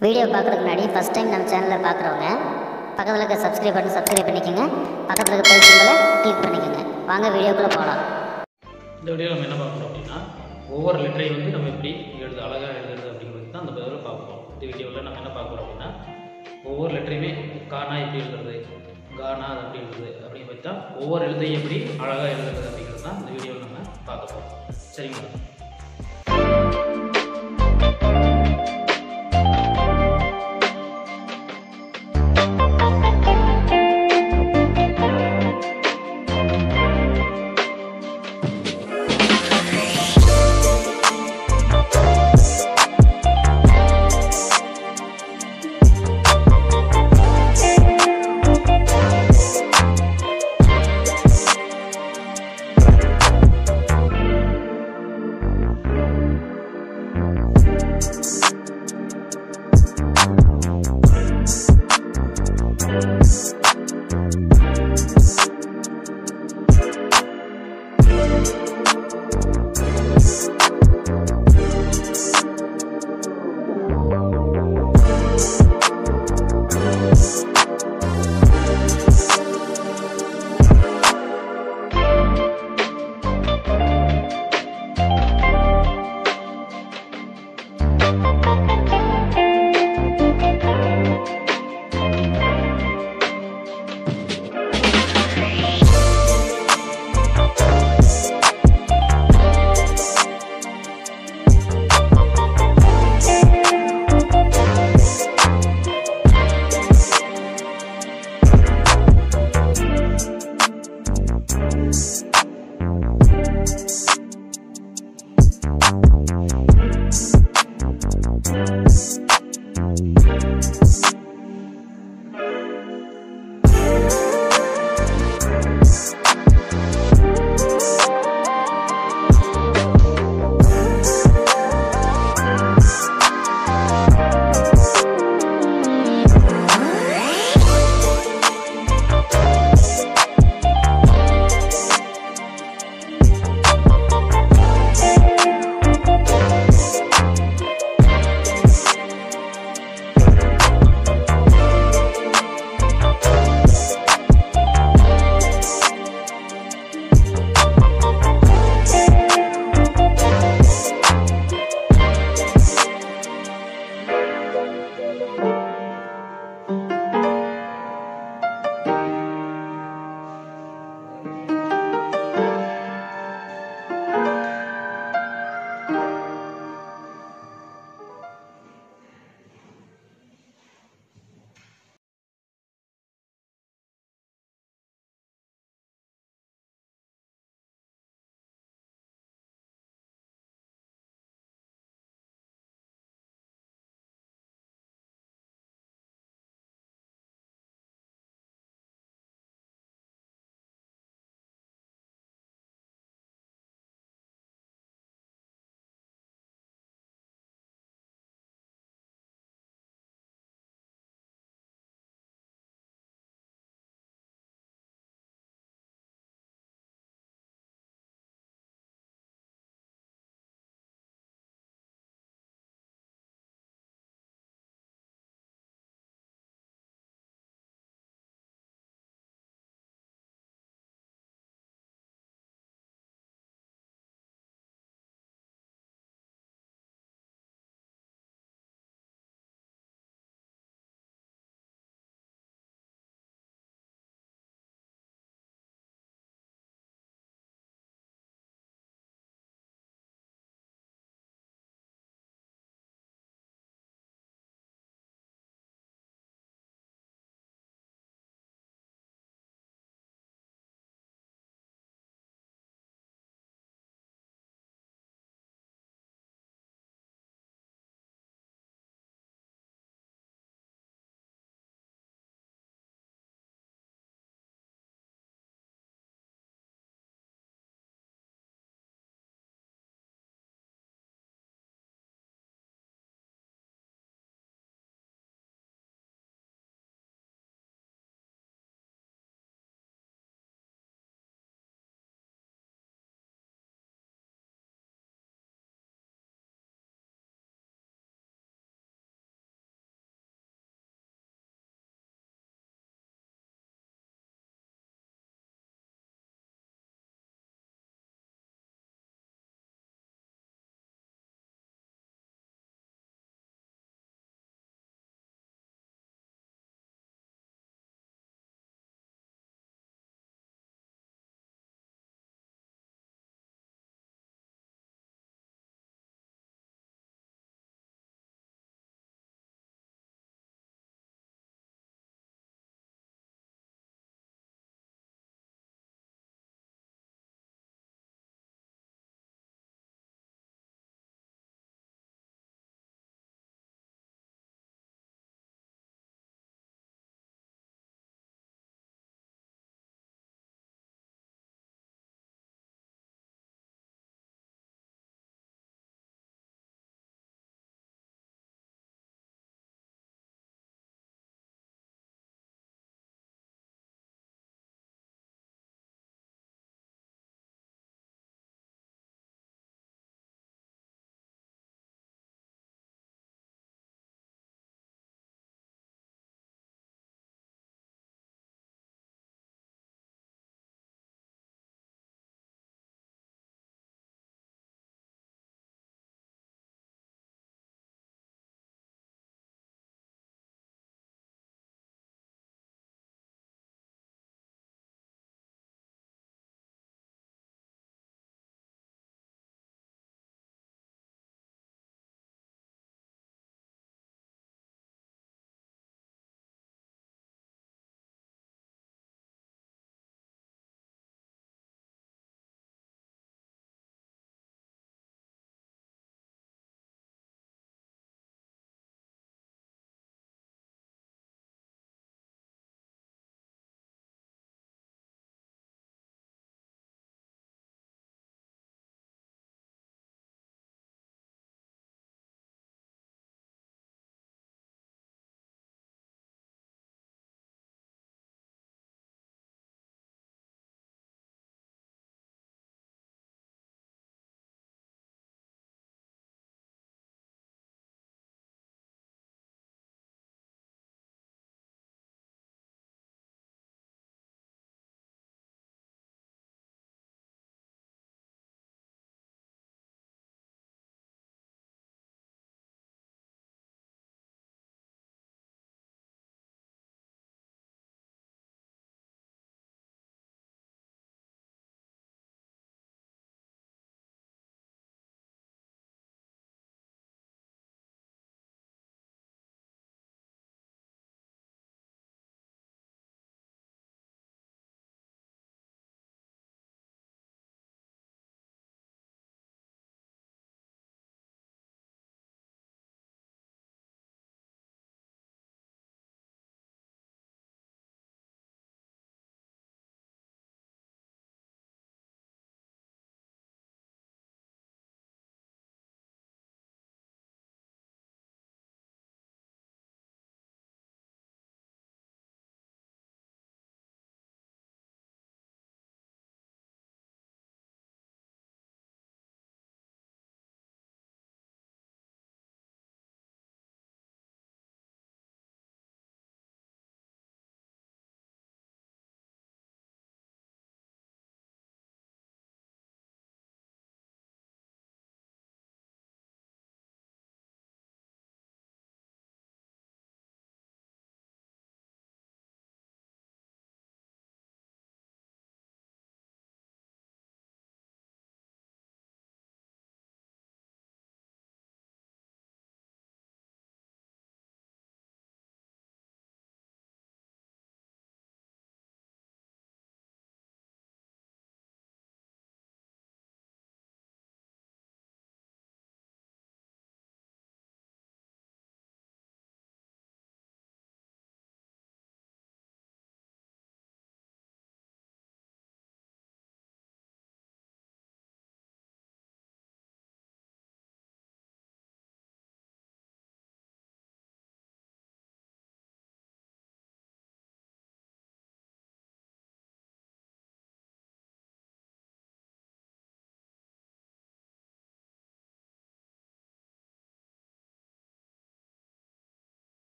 Video பார்க்குறதுக்கு முன்னாடி first time நம்ம சேனலில் பார்க்குறவங்க பக்கத்தில் இருக்க சப்ஸ்கிரைப் பண்ணி சப்ஸ்கிரைப் பண்ணிக்கோங்க. பக்கத்தில் இருக்க பெல் சிம்பிளை கிளிக் பண்ணிக்கோங்க. வாங்க வீடியோக்குள்ளே போகலாம் இந்த வீடியோ நம்ம என்ன பார்க்குறோம் அப்படின்னா ஒவ்வொரு லெட்டரையும் வந்து நம்ம எப்படி எழுது அழகாக எழுதுறது அப்படிங்கிறது தான் அந்த பதிவில் பார்க்குறோம் இந்த வீடியோவில் நம்ம என்ன பார்க்குறோம் அப்படின்னா ஒவ்வொரு லெட்டரையுமே கானா எப்படி எழுதுறது கானா அது எப்படி எழுதுறது அப்படின்னு பார்த்தா ஒவ்வொரு எழுத்தையும் எப்படி அழகாக எழுதுறது அப்படிங்கிறது தான் இந்த வீடியோவில் நம்ம பார்க்க போகிறோம் சரிங்களா?